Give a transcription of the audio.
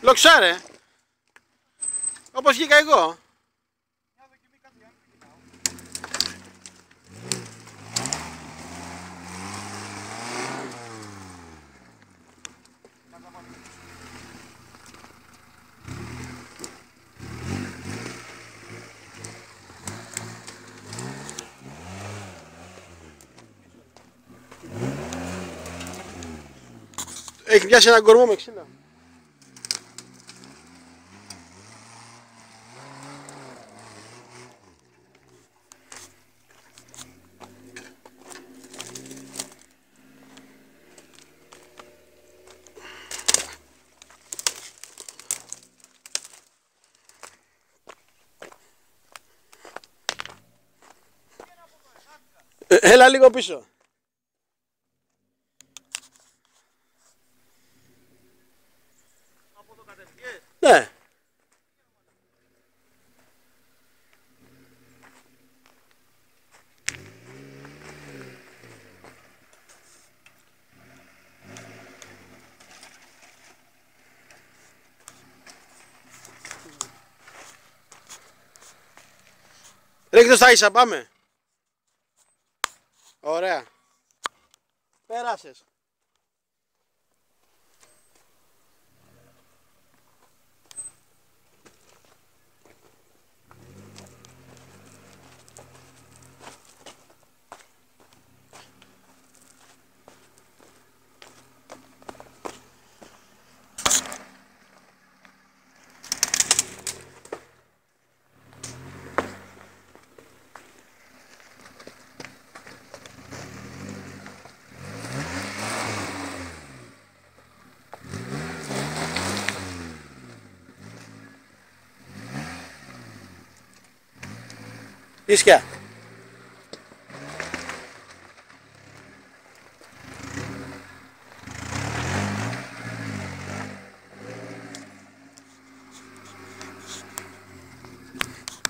Λοξάρε. Όπως βγήκα εγώ. Έχει πιάσει ένα κορμό με ξύλα. Έλα λίγο πίσω. Από το κατευθειές. Ναι. Ρίχτε στα ίσα, πάμε. Ωραία. Πέρασες. Isso que é.